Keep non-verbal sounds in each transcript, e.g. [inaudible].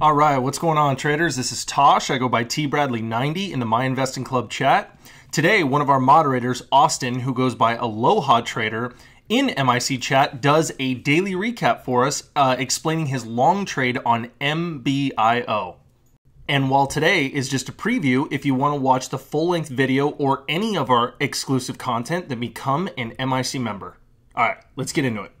All right, what's going on, traders? This is Tosh. I go by T Bradley 90 in the My Investing Club chat. Today, one of our moderators, Austin, who goes by Aloha Trader, in MIC chat does a daily recap for us, uh, explaining his long trade on MBIO. And while today is just a preview, if you want to watch the full length video or any of our exclusive content, then become an MIC member. All right, let's get into it.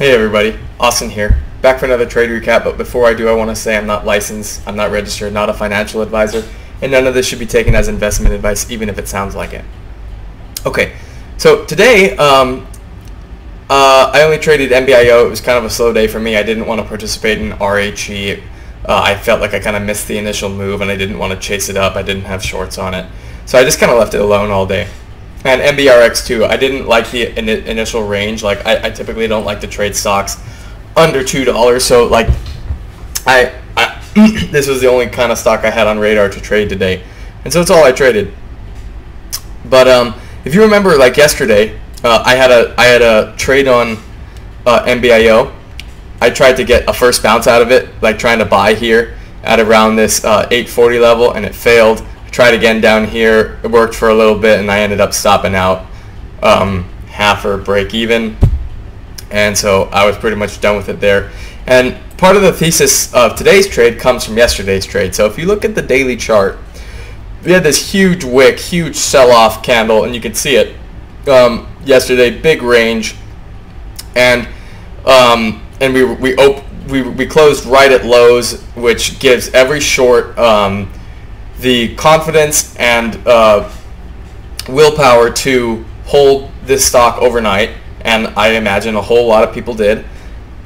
Hey everybody, Austin here. Back for another trade recap, but before I do, I want to say I'm not licensed, I'm not registered, not a financial advisor, and none of this should be taken as investment advice, even if it sounds like it. Okay, so today, um, uh, I only traded MBIO. It was kind of a slow day for me. I didn't want to participate in RHE. Uh, I felt like I kind of missed the initial move, and I didn't want to chase it up. I didn't have shorts on it, so I just kind of left it alone all day. And MBRX too. I didn't like the in- initial range. Like I, I typically don't like to trade stocks under two dollars. So like, I, I [clears throat] this was the only kind of stock I had on radar to trade today, and so it's all I traded. But um, if you remember, like yesterday, uh, I had a I had a trade on uh, MBIO. I tried to get a first bounce out of it, like trying to buy here at around this uh, 840 level, and it failed. Tried again down here. It worked for a little bit, and I ended up stopping out um, half or break even and so I was pretty much done with it there. And part of the thesis of today's trade comes from yesterday's trade. So if you look at the daily chart, we had this huge wick, huge sell-off candle, and you can see it um, yesterday, big range, and um, and we we op- we we closed right at lows, which gives every short um, the confidence and uh, willpower to hold this stock overnight and I imagine a whole lot of people did.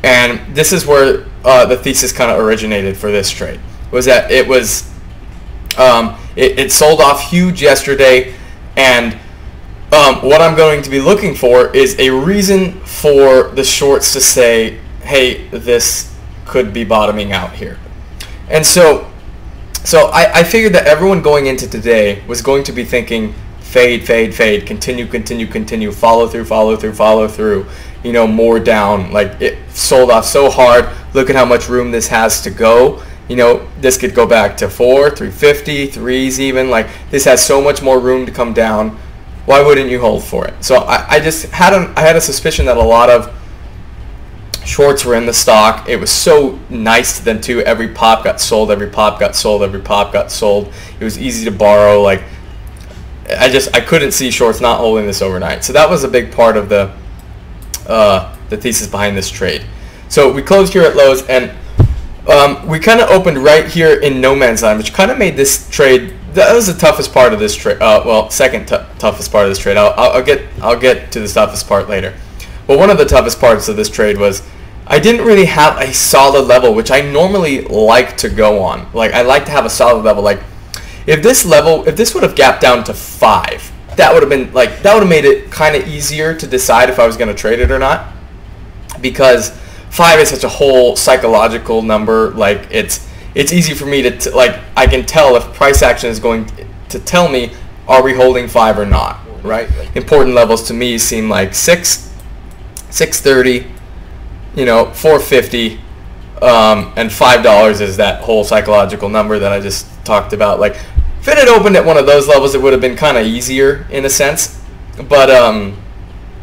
And this is where uh, the thesis kind of originated for this trade was that it was um, it, it, sold off huge yesterday, and um, what I'm going to be looking for is a reason for the shorts to say, "Hey, this could be bottoming out here," and so. So I, I figured that everyone going into today was going to be thinking, fade, fade, fade, continue, continue, continue, follow through, follow through, follow through, you know, more down. Like it sold off so hard. Look at how much room this has to go. You know, this could go back to four, 350, threes even. Like this has so much more room to come down. Why wouldn't you hold for it? So I, I just had a, I had a suspicion that a lot of shorts were in the stock. It was so nice to them too. Every pop got sold. Every pop got sold. Every pop got sold. It was easy to borrow. Like I just I couldn't see shorts not holding this overnight. So that was a big part of the uh, the thesis behind this trade. So we closed here at lows and um, we kind of opened right here in no man's land, which kind of made this trade. That was the toughest part of this trade. Uh, well, second toughest part of this trade. I'll, I'll, I'll get I'll get to the toughest part later. But one of the toughest parts of this trade was I didn't really have a solid level, which I normally like to go on. Like I like to have a solid level. Like if this level, if this would have gapped down to five, that would have been like that would have made it kind of easier to decide if I was going to trade it or not, because five is such a whole psychological number. Like it's it's easy for me to t- like I can tell if price action is going to tell me are we holding five or not. Right. Important levels to me seem like six, six thirty, you know, four fifty, um, and five dollars is that whole psychological number that I just talked about. Like if it had opened at one of those levels, it would have been kind of easier in a sense. But um,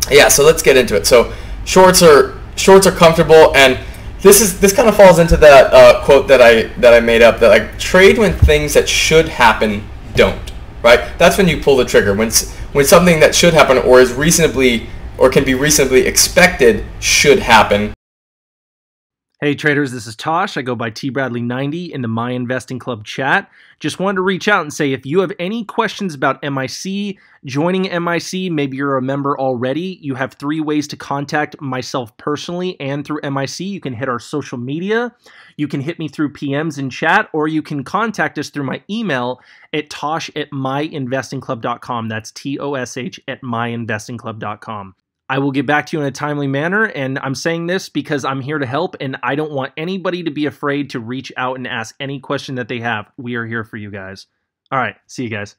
yeah, so let's get into it. So shorts are shorts are comfortable, and this is this kind of falls into that uh, quote that I that I made up that like trade when things that should happen don't. Right? That's when you pull the trigger. When when something that should happen or is reasonably or can be reasonably expected should happen, Hey traders, this is Tosh. I go by T Bradley 90 in the My Investing Club chat. Just wanted to reach out and say if you have any questions about MIC, joining MIC, maybe you're a member already, you have three ways to contact myself personally and through MIC. You can hit our social media, you can hit me through PMs in chat, or you can contact us through my email at tosh at myinvestingclub.com. That's T O S H at myinvestingclub.com. I will get back to you in a timely manner. And I'm saying this because I'm here to help and I don't want anybody to be afraid to reach out and ask any question that they have. We are here for you guys. All right. See you guys.